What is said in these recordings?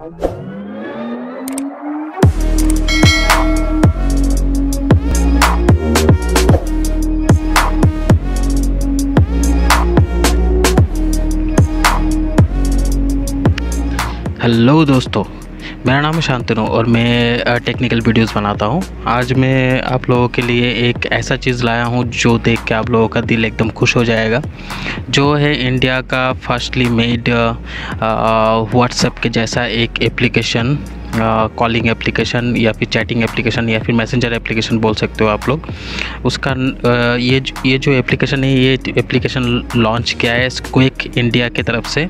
Hello दोस्तों मेरा नाम है शांतनु और मैं टेक्निकल वीडियोस बनाता हूँ। आज मैं आप लोगों के लिए एक ऐसा चीज़ लाया हूँ जो देख के आप लोगों का दिल एकदम खुश हो जाएगा। जो है इंडिया का फर्स्टली मेड व्हाट्सएप के जैसा एक एप्लीकेशन कॉलिंग एप्लीकेशन या फिर चैटिंग एप्लीकेशन या फिर मैसेंजर एप्लीकेशन बोल सकते हो आप लोग। उसका ये ये जो एप्लीकेशन है, ये एप्लीकेशन लॉन्च किया है क्विक इंडिया की तरफ़ से।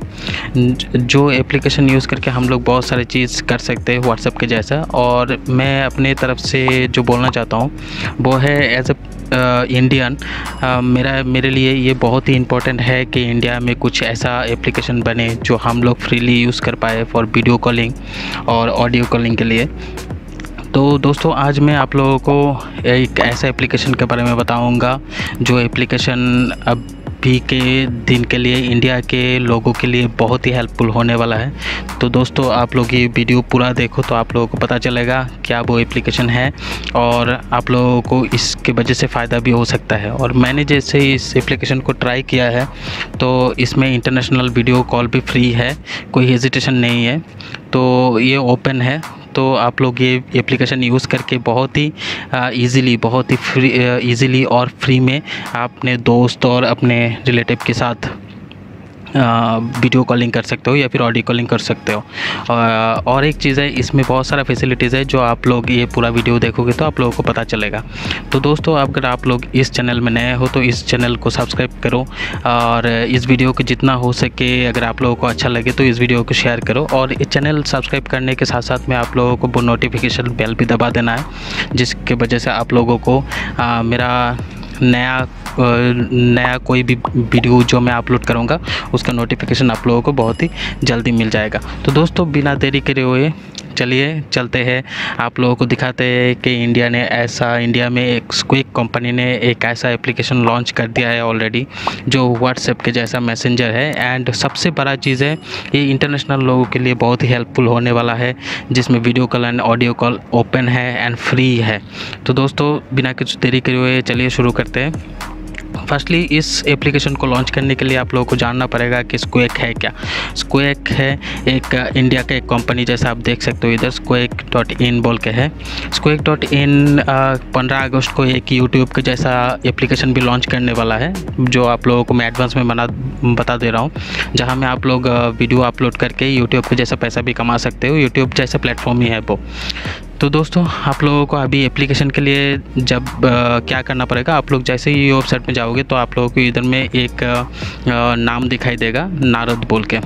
जो एप्लीकेशन यूज़ करके हम लोग बहुत सारी चीज़ कर सकते हैं व्हाट्सएप के जैसा। और मैं अपने तरफ़ से जो बोलना चाहता हूँ, वो है एज अ इंडियन मेरा, मेरे लिए ये बहुत ही इंपॉर्टेंट है कि इंडिया में कुछ ऐसा एप्लीकेशन बने जो हम लोग फ्रीली यूज़ कर पाए फॉर वीडियो कॉलिंग और ऑडियो कॉलिंग के लिए। तो दोस्तों, आज मैं आप लोगों को एक ऐसा एप्लीकेशन के बारे में बताऊँगा जो एप्लीकेशन अब अभी के दिन के लिए इंडिया के लोगों के लिए बहुत ही हेल्पफुल होने वाला है। तो दोस्तों, आप लोग ये वीडियो पूरा देखो तो आप लोगों को पता चलेगा क्या वो एप्लीकेशन है और आप लोगों को इसके वजह से फ़ायदा भी हो सकता है। और मैंने जैसे इस एप्लीकेशन को ट्राई किया है तो इसमें इंटरनेशनल वीडियो कॉल भी फ्री है, कोई हेजिटेशन नहीं है। तो ये ओपन है तो आप लोग ये एप्लीकेशन यूज़ करके बहुत ही इजीली बहुत ही फ्री इजीली और फ्री में अपने दोस्त और अपने रिलेटिव के साथ वीडियो कॉलिंग कर सकते हो या फिर ऑडियो कॉलिंग कर सकते हो। और एक चीज़ है इसमें बहुत सारा फैसिलिटीज़ है जो आप लोग ये पूरा वीडियो देखोगे तो आप लोगों को पता चलेगा। तो दोस्तों अगर आप लोग इस चैनल में नए हो तो इस चैनल को सब्सक्राइब करो और इस वीडियो को जितना हो सके अगर आप लोगों को अच्छा लगे तो इस वीडियो को शेयर करो। और इस चैनल सब्सक्राइब करने के साथ साथ में आप लोगों को वो नोटिफिकेशन बेल भी दबा देना है जिसके वजह से आप लोगों को आ, मेरा नया नया कोई भी वीडियो जो मैं अपलोड करूँगा, उसका नोटिफिकेशन आप लोगों को बहुत ही जल्दी मिल जाएगा। तो दोस्तों, बिना देरी करे हुए चलिए चलते हैं। आप लोगों को दिखाते हैं कि इंडिया ने ऐसा, इंडिया में एक क्विक कंपनी ने एक ऐसा एप्लीकेशन लॉन्च कर दिया है ऑलरेडी जो व्हाट्सएप के जैसा मैसेंजर है। एंड सबसे बड़ा चीज़ है, ये इंटरनेशनल लोगों के लिए बहुत ही हेल्पफुल होने वाला है, जिसमें video call and audio call open है एंड फ्री है। तो दोस्तों, बिना कुछ देरी करे हुए चलिए शुरू करते हैं। फर्स्टली इस एप्लीकेशन को लॉन्च करने के लिए आप लोगों को जानना पड़ेगा कि स्क्वेक है क्या। स्क्वेक है एक इंडिया का एक कंपनी जैसा आप देख सकते हो इधर स्क्वेक डॉट इन बोल के है। स्क्वेक डॉट इन पंद्रह अगस्त को एक यूट्यूब के जैसा एप्लीकेशन भी लॉन्च करने वाला है, जो आप लोगों को मैं एडवांस में बना, बता दे रहा हूँ, जहाँ में आप लोग वीडियो अपलोड करके यूट्यूब के जैसा पैसा भी कमा सकते हो। यूट्यूब जैसा प्लेटफॉर्म ही है वो। तो दोस्तों आप लोगों को अभी एप्लीकेशन के लिए जब आ, क्या करना पड़ेगा आप लोग जैसे ही वेबसाइट में जाओगे तो आप लोगों को इधर में एक आ, नाम दिखाई देगा नारद बोल के।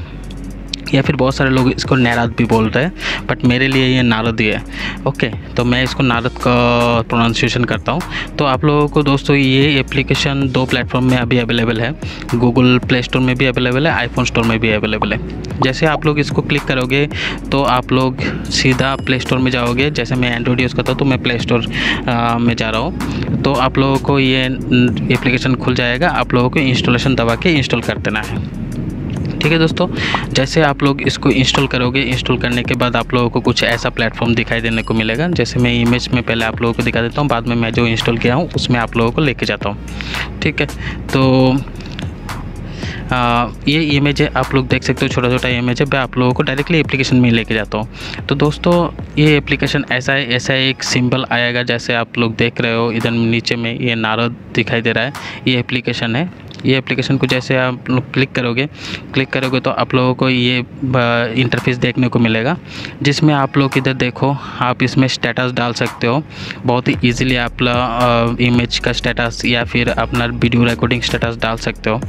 या फिर बहुत सारे लोग इसको नारद भी बोल रहे हैं बट मेरे लिए ये नारद ही है। ओके तो मैं इसको नारद का प्रोनाउंसिएशन करता हूँ। तो आप लोगों को दोस्तों ये एप्लीकेशन दो प्लेटफॉर्म में अभी अवेलेबल है। गूगल प्ले स्टोर में भी अवेलेबल है आईफोन स्टोर में भी अवेलेबल है। जैसे आप लोग इसको क्लिक करोगे तो आप लोग सीधा प्ले स्टोर में जाओगे। जैसे मैं एंड्रॉइड यूज़ करता हूँ तो मैं प्ले स्टोर में जा रहा हूँ। तो आप लोगों को ये एप्लीकेशन खुल जाएगा। आप लोगों को इंस्टॉलेशन दबा के इंस्टॉल कर देना है। ठीक है दोस्तों? जैसे आप लोग इसको इंस्टॉल करोगे इंस्टॉल करने के बाद आप लोगों को कुछ ऐसा प्लेटफॉर्म दिखाई देने को मिलेगा। जैसे मैं इमेज में पहले आप लोगों को दिखा देता हूँ बाद में मैं जो इंस्टॉल किया हूँ उसमें आप लोगों को लेके जाता हूँ। ठीक है? तो आ, ये इमेज है आप लोग देख सकते हो छोटा छोटा इमेज है मैं आप लोगों को डायरेक्टली एप्लीकेशन में लेके जाता हूँ। तो दोस्तों ये एप्लीकेशन ऐसा है ऐसा एक सिंबल आएगा जैसे आप लोग देख रहे हो इधर नीचे में ये नारद दिखाई दे रहा है ये एप्लीकेशन है। ये एप्लीकेशन को जैसे आप लोग क्लिक करोगे क्लिक करोगे तो आप लोगों को ये इंटरफेस देखने को मिलेगा, जिसमें आप लोग इधर देखो, आप इसमें स्टेटस डाल सकते हो। बहुत ही ईजिली आप इमेज का स्टेटस या फिर अपना वीडियो रिकॉर्डिंग स्टेटस डाल सकते हो।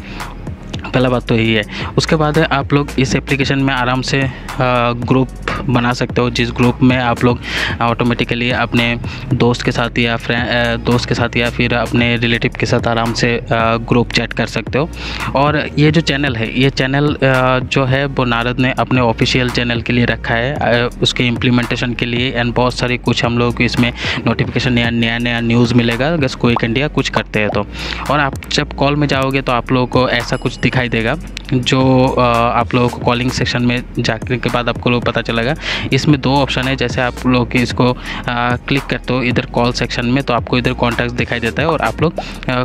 पहला बात तो यही है। उसके बाद आप लोग इस एप्लीकेशन में आराम से ग्रुप बना सकते हो, जिस ग्रुप में आप लोग ऑटोमेटिकली अपने दोस्त के साथ या फ्रेंड दोस्त के साथ या फिर अपने रिलेटिव के साथ आराम से ग्रुप चैट कर सकते हो। और ये जो चैनल है, ये चैनल जो है वो नारद ने अपने ऑफिशियल चैनल के लिए रखा है। उसके इम्प्लीमेंटेशन के लिए एंड बहुत सारी कुछ हम लोग को इसमें नोटिफिकेशन या नया नया न्यूज़ मिलेगा, अगर कोई इंडिया कुछ करते हैं तो। और आप जब कॉल में जाओगे तो आप लोगों को ऐसा कुछ दिखाई देगा, जो आप लोगों को कॉलिंग सेक्शन में जाने के बाद आपको लोग पता चलेगा इसमें दो ऑप्शन है जैसे आप लोग इसको आ, क्लिक करते हो इधर कॉल सेक्शन में तो आपको इधर कॉन्टैक्ट दिखाई देता है और आप लोग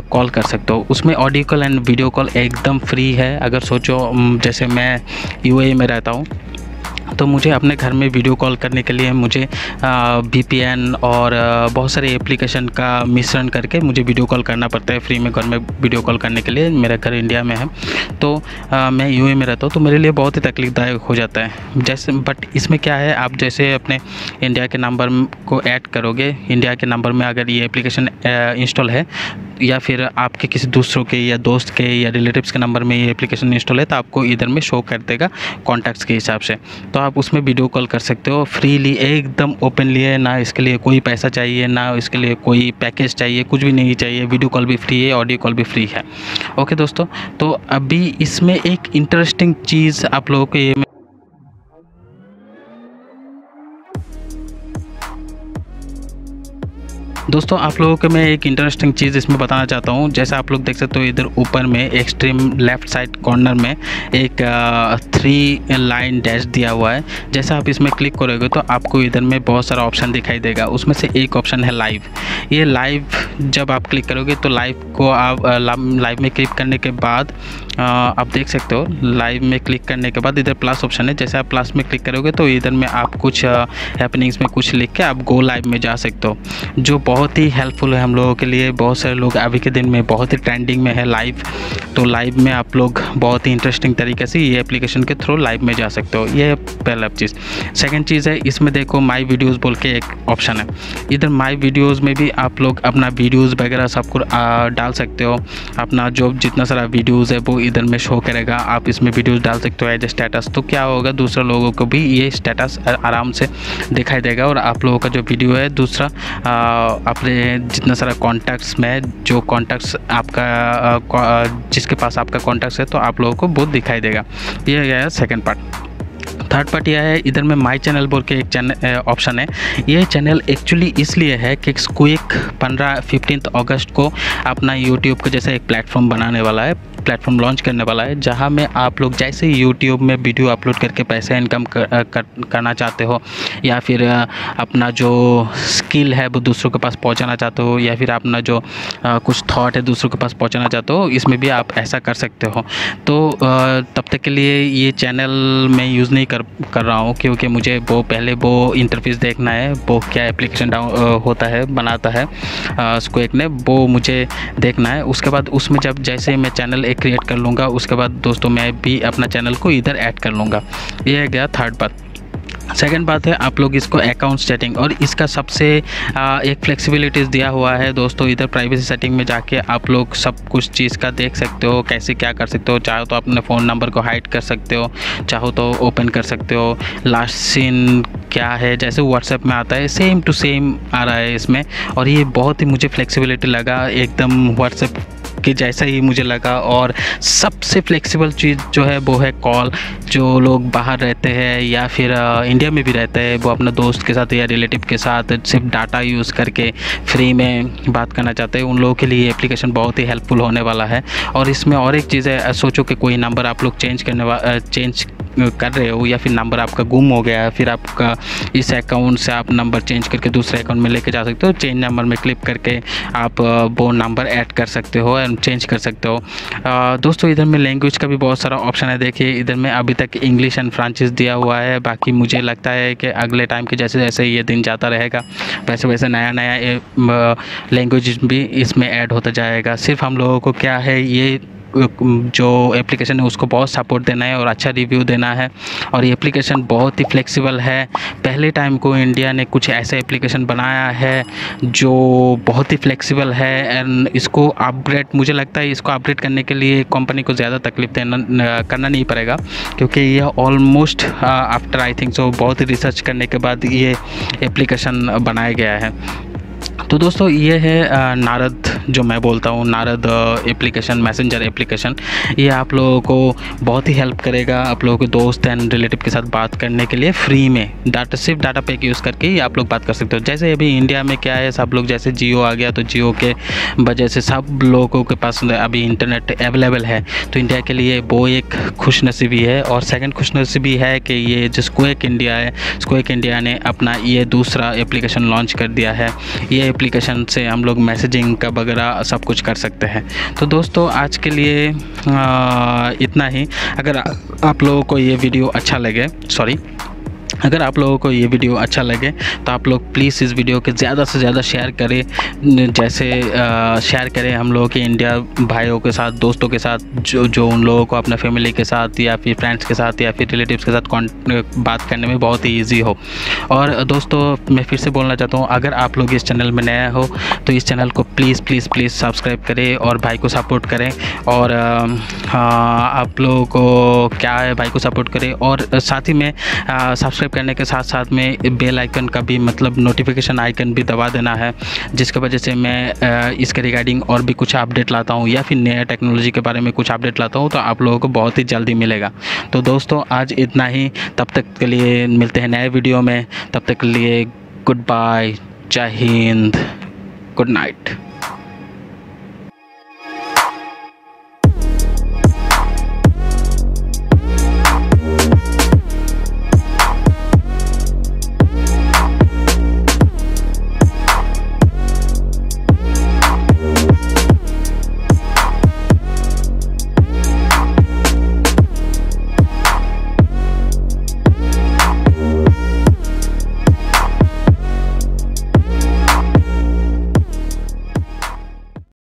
कॉल कर सकते हो। उसमें audio call and video call एकदम फ्री है। अगर सोचो जैसे मैं यू में रहता हूँ तो मुझे अपने घर में वीडियो कॉल करने के लिए मुझे वी और बहुत सारे एप्लीकेशन का मिश्रण करके मुझे वीडियो कॉल करना पड़ता है फ्री में घर में वीडियो कॉल करने के लिए। मेरा घर इंडिया में है। तो आ, मैं यू में रहता हूँ तो मेरे लिए बहुत ही तकलीफदायक हो जाता है। जैसे बट इसमें क्या है आप जैसे अपने इंडिया के नंबर को ऐड करोगे इंडिया के नंबर में अगर ये एप्लीकेशन इंस्टॉल है या फिर आपके किसी दूसरों के या दोस्त के या रिलेटिव्स के नंबर में ये एप्लीकेशन इंस्टॉल है तो आपको इधर में शो कर देगा कॉन्टैक्ट्स के हिसाब से। तो आप उसमें वीडियो कॉल कर सकते हो फ्रीली एकदम ओपनली है, ना इसके लिए कोई पैसा चाहिए, ना इसके लिए कोई पैकेज चाहिए, कुछ भी नहीं चाहिए वीडियो कॉल भी फ्री है ऑडियो कॉल भी फ्री है। ओके दोस्तों तो अभी इसमें एक इंटरेस्टिंग चीज़ आप लोगों को दोस्तों, आप लोगों को मैं एक इंटरेस्टिंग चीज़ इसमें बताना चाहता हूँ। जैसे आप लोग देख सकते हो, इधर ऊपर में एक्सट्रीम लेफ़्ट साइड कॉर्नर में एक थ्री लाइन डैश दिया हुआ है। जैसे आप इसमें क्लिक करोगे तो आपको इधर में बहुत सारा ऑप्शन दिखाई देगा। उसमें से एक ऑप्शन है लाइव ये लाइव जब आप क्लिक करोगे तो लाइव को आप लाइव में क्लिक करने के बाद आप देख सकते हो लाइव में क्लिक करने के बाद इधर प्लस ऑप्शन है। जैसे आप प्लस में क्लिक करोगे तो इधर में आप कुछ हैपनिंग्स में कुछ लिख के आप गो लाइव में जा सकते हो। जो बहुत ही हेल्पफुल है हम लोगों के लिए, बहुत सारे लोग अभी के दिन में बहुत ही ट्रेंडिंग में है लाइव तो लाइव में आप लोग बहुत ही इंटरेस्टिंग तरीके से ये एप्लीकेशन के थ्रू लाइव में जा सकते हो। ये पहला चीज़। सेकेंड चीज़ है, इसमें देखो माई वीडियोज़ बोल के एक ऑप्शन है। इधर माई वीडियोज़ में भी आप लोग अपना वीडियोज़ वगैरह सब कुछ डाल सकते हो। अपना जो जितना सारा वीडियोज़ है वो इधर में शो करेगा। आप इसमें वीडियोज़ डाल सकते हो एज स्टेटस तो क्या होगा, दूसरा लोगों को भी ये स्टेटस आराम से दिखाई देगा और आप लोगों का जो वीडियो है, दूसरा अपने जितना सारा कॉन्टैक्ट्स में, जो कॉन्टैक्ट्स आपका जिसके पास आपका कॉन्टैक्ट्स है तो आप लोगों को वो दिखाई देगा। ये गया सेकेंड पार्ट थर्ड पार्ट यह है, इधर में माई चैनल बोल के एक चैनल ऑप्शन है। ये चैनल एक्चुअली इसलिए है कि क्विक पंद्रह फिफ्टीन अगस्त को अपना यूट्यूब का जैसा एक प्लेटफॉर्म बनाने वाला है। प्लेटफॉर्म लॉन्च करने वाला है जहाँ में आप लोग जैसे यूट्यूब में वीडियो अपलोड करके पैसे इनकम कर, कर, करना चाहते हो या फिर अपना जो स्किल है वो दूसरों के पास पहुँचाना चाहते हो या फिर अपना जो आ, कुछ थॉट है दूसरों के पास पहुँचाना चाहते हो इसमें भी आप ऐसा कर सकते हो। तो आ, तब तक के लिए ये चैनल मैं यूज़ नहीं कर कर रहा हूँ क्योंकि मुझे वो पहले वो इंटरफेस देखना है वो क्या एप्लीकेशन डाउन होता है बनाता है स्क्वेक ने वो मुझे देखना है। उसके बाद उसमें जब जैसे मैं चैनल एक क्रिएट कर लूँगा उसके बाद दोस्तों मैं भी अपना चैनल को इधर ऐड कर लूँगा। ये है गया थर्ड बात सेकेंड बात है आप लोग इसको अकाउंट सेटिंग और इसका सबसे आ, एक फ्लेक्सिबिलिटीज़ दिया हुआ है दोस्तों इधर प्राइवेसी सेटिंग में जाके आप लोग सब कुछ चीज़ का देख सकते हो कैसे क्या कर सकते हो। चाहो तो अपने फ़ोन नंबर को हाइड कर सकते हो चाहो तो ओपन कर सकते हो। लास्ट सीन क्या है जैसे व्हाट्सएप में आता है सेम टू सेम आ रहा है इसमें। और ये बहुत ही मुझे फ्लेक्सिबिलिटी लगा एकदम व्हाट्सएप कि जैसा ही मुझे लगा और सबसे फ्लेक्सिबल चीज़ जो है वो है कॉल जो लोग बाहर रहते हैं या फिर इंडिया में भी रहते हैं, वो अपने दोस्त के साथ या रिलेटिव के साथ सिर्फ़ डाटा यूज़ करके फ्री में बात करना चाहते हैं, उन लोगों के लिए एप्लीकेशन बहुत ही हेल्पफुल होने वाला है। और इसमें और एक चीज़ है, सोचो कि कोई नंबर आप लोग चेंज करने वा चेंज कर रहे हो या फिर नंबर आपका गुम हो गया, फिर आपका इस अकाउंट से आप नंबर चेंज करके दूसरे अकाउंट में लेके जा सकते हो। चेंज नंबर में क्लिक करके आप वो नंबर ऐड कर सकते हो एंड चेंज कर सकते हो। दोस्तों, इधर में लैंग्वेज का भी बहुत सारा ऑप्शन है। देखिए, इधर में अभी तक इंग्लिश एंड फ्रांचिस दिया हुआ है। बाकी मुझे लगता है कि अगले टाइम के जैसे जैसे ये दिन जाता रहेगा, वैसे वैसे नया नया लैंग्वेज भी इसमें ऐड होता जाएगा। सिर्फ़ हम लोगों को क्या है, ये जो एप्लीकेशन है, उसको बहुत सपोर्ट देना है और अच्छा रिव्यू देना है। और ये एप्लीकेशन बहुत ही फ्लेक्सिबल है। पहले टाइम को इंडिया ने कुछ ऐसा एप्लीकेशन बनाया है, जो बहुत ही फ्लेक्सिबल है एंड इसको अपग्रेड मुझे लगता है इसको अपग्रेड करने के लिए कंपनी को ज़्यादा तकलीफ़ देना करना नहीं पड़ेगा। क्योंकि यह almost after I think so बहुत ही रिसर्च करने के बाद ये एप्लीकेशन बनाया गया है। तो दोस्तों, ये है नारद जो मैं बोलता हूँ, नारद एप्लीकेशन मैसेंजर एप्लीकेशन ये आप लोगों को बहुत ही हेल्प करेगा आप लोगों के दोस्त एंड रिलेटिव के साथ बात करने के लिए फ्री में। डाटा सिर्फ़ डाटा पैक यूज़ करके ही आप लोग बात कर सकते हो। जैसे अभी इंडिया में क्या है, सब लोग जैसे जियो आ गया तो जियो के वजह से सब लोगों के पास अभी इंटरनेट अवेलेबल है। तो इंडिया के लिए वो एक खुश नसीबी है और सेकेंड खुश नसीबी है कि ये जो स्क्वेक इंडिया है स्क्वेक इंडिया ने अपना ये दूसरा एप्लीकेशन लॉन्च कर दिया है। ये एप्लीकेशन से हम लोग मैसेजिंग का वगैरह सब कुछ कर सकते हैं। तो दोस्तों आज के लिए आ, इतना ही। अगर आप लोगों को ये वीडियो अच्छा लगे सॉरी अगर आप लोगों को ये वीडियो अच्छा लगे तो आप लोग प्लीज़ इस वीडियो के ज़्यादा से ज़्यादा शेयर करें। जैसे शेयर करें हम लोगों के इंडिया भाइयों के साथ, दोस्तों के साथ, जो जो उन लोगों को अपने फैमिली के साथ या फिर फ्रेंड्स के साथ या फिर रिलेटिव्स के साथ बात करने में बहुत ही ईजी हो। और दोस्तों, मैं फिर से बोलना चाहता हूँ, अगर आप लोग इस चैनल में नया हो तो इस चैनल को प्लीज़ प्लीज़ प्लीज़ सब्सक्राइब करें और भाई को सपोर्ट करें। और आप लोगों को क्या है भाई को सपोर्ट करें। और साथ ही में सब्सक्राइब सब्सक्राइब करने के साथ साथ में बेल आइकन का भी मतलब नोटिफिकेशन आइकन भी दबा देना है, जिसके वजह से मैं इसके रिगार्डिंग और भी कुछ अपडेट लाता हूँ या फिर नया टेक्नोलॉजी के बारे में कुछ अपडेट लाता हूँ तो आप लोगों को बहुत ही जल्दी मिलेगा। तो दोस्तों, आज इतना ही। तब तक के लिए मिलते हैं नए वीडियो में। तब तक के लिए गुड बाय जय हिंद गुड नाइट